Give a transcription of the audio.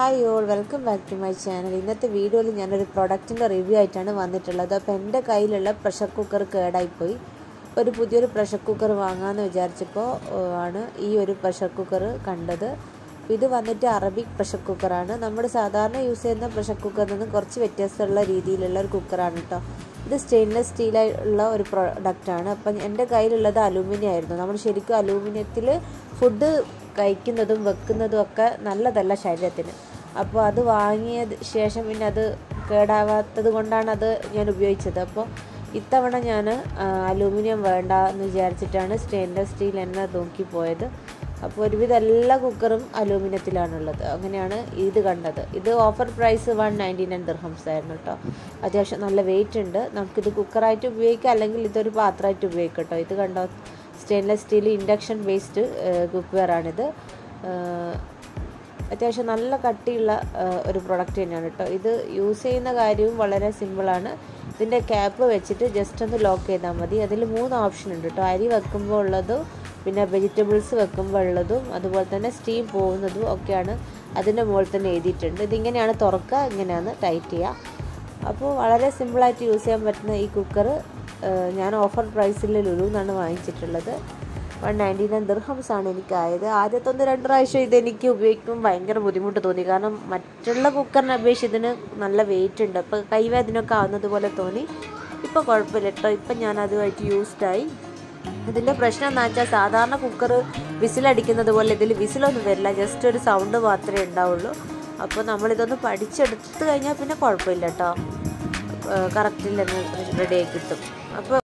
Hi y'all welcome back to my channel ഇന്നത്തെ വീഡിയോയിൽ ഞാനൊരു പ്രൊഡക്റ്റിന്റെ റിവ്യൂ ആയിട്ടാണ് വന്നിട്ടുള്ളത്. അപ്പോൾ എന്റെ കയ്യിലുള്ള പ്രഷർ കുക്കർ കേടായിപ്പോയി. ഒരു പുതിയൊരു പ്രഷർ കുക്കർ വാങ്ങാമെന്ന് വിചാരിച്ചപ്പോൾ ആണ് ഈ ഒരു പ്രഷർ കുക്കർ കണ്ടത്. ഇത് വന്നിട്ട് അറബിക് പ്രഷർ കുക്കറാണ് നമ്മൾ സാധാരണ യൂസ് ചെയ്യുന്ന പ്രഷർ കുക്കറിൽ നിന്ന് കുറച്ച് വ്യത്യസ്തമുള്ള രീതിയിലുള്ള ഒരു കുക്കറാണ് കേട്ടോ ഇത് സ്റ്റെയിൻലെസ് സ്റ്റീലുള്ള ഒരു പ്രൊഡക്റ്റാണ് അപ്പം എന്റെ കയ്യിലുള്ളത് അലൂമിനിയം ആയിരുന്നു. നമ്മൾ ശരിക്കും അലൂമിനിയത്തിൽ ഫുഡ് കഴിക്കുന്നതും വെക്കുന്നതും ഒക്കെ നല്ലതല്ല ശരീരത്തിന്. അപ്പോൾ അത് വാങ്ങിയ ശേഷം പിന്നെ അത് കേടാവാത്തത് കൊണ്ടാണ് അത് ഞാൻ ഉപയോഗിച്ചത്. അപ്പോൾ ഇത്തവണ ഞാൻ അലൂമിനിയം വേണ്ട എന്ന് വിചാരിച്ചിട്ടാണ് സ്റ്റെയിൻലെസ് സ്റ്റീൽ എന്നെ നോക്കി പോയത്. അപ്പോൾ ഒരുവിധം എല്ലാ കുക്കറും അലൂമിനിയത്തിലാണുള്ളത്. അങ്ങനെയാണ് ഇത് കണ്ടത്. ഇത് offer price one ninety nine dirhams ആയിരുന്നു കേട്ടോ അത്യാവശ്യം നല്ല വെയിറ്റ് ഉണ്ട്. നമുക്കിത് കുക്കറായിട്ട് ഉപയോഗിക്കാം അല്ലെങ്കിൽ ഇതൊരു പാത്രമായിട്ട് ഉപയോഗിക്കാം കേട്ടോ ഇത് കണ്ടോ? സ്റ്റെയിൻലെസ് സ്റ്റീൽ ഇൻഡക്ഷൻ ബേസ്ഡ് കുക്ക്വെയറാണിത്. അത്യാവശ്യം നല്ല കട്ടിയുള്ള ഒരു പ്രൊഡക്റ്റ് തന്നെയാണ് കേട്ടോ ഇത് യൂസ് ചെയ്യുന്ന കാര്യവും വളരെ സിമ്പിളാണ് ഇതിന്റെ ക്യാപ്പ് വെച്ചിട്ട് ജസ്റ്റ് ഒന്ന് ലോക്ക് ചെയ്താൽ മതി. അതിൽ മൂന്ന് ഓപ്ഷൻ ഉണ്ട് കേട്ടോ അരി വെക്കുമ്പോൾ ഉള്ളതും പിന്നെ വെജിറ്റബിൾസ് വെക്കുമ്പോൾ ഉള്ളതും അതുപോലെ തന്നെ സ്റ്റീം പോകുന്നതും ഒക്കെയാണ് അതിന്റെ മുകളിൽ തന്നെ എഴുതിയിട്ടുണ്ട്. ഇതിങ്ങനെയാണ് തുറക്കുക ഇങ്ങനെയാണ് ടൈറ്റ് ചെയ്യുക. അപ്പോൾ വളരെ സിമ്പിളായിട്ട് യൂസ് ചെയ്യാൻ പറ്റുന്ന ഈ കുക്കർ ഞാൻ ഓഫർ പ്രൈസിൽ ലുലു എന്നാണ് വാങ്ങിച്ചിട്ടുള്ളത്. വൺ നയന്റി നയൻ ദിർഹംസ് ആണ് എനിക്കായത്. ആദ്യത്തെ ഒന്ന് രണ്ട് പ്രാവശ്യം ഇതെനിക്ക് ഉപയോഗിക്കുമ്പോൾ ഭയങ്കര ബുദ്ധിമുട്ട് തോന്നി. കാരണം മറ്റുള്ള കുക്കറിനെ അപേക്ഷിച്ച് ഇതിന് നല്ല വെയിറ്റ് ഉണ്ട്. അപ്പോൾ കൈവേദനയൊക്കെ ആവുന്നത് പോലെ തോന്നി. ഇപ്പോൾ കുഴപ്പമില്ല കേട്ടോ. ഇപ്പം ഞാൻ അതുമായിട്ട് യൂസ്ഡായി ഇതിന്റെ പ്രശ്നം എന്താ വെച്ചാൽ സാധാരണ കുക്കർ വിസിലടിക്കുന്നത് പോലെ ഇതിൽ വിസിലൊന്നും വരില്ല. ജസ്റ്റ് ഒരു സൗണ്ട് മാത്രമേ ഉണ്ടാവുള്ളൂ. അപ്പോൾ നമ്മളിതൊന്ന് പഠിച്ചെടുത്ത് കഴിഞ്ഞാൽ പിന്നെ കുഴപ്പമില്ല കേട്ടോ. കറക്റ്റിൽ റെഡിയായി കിട്ടും. അപ്പോൾ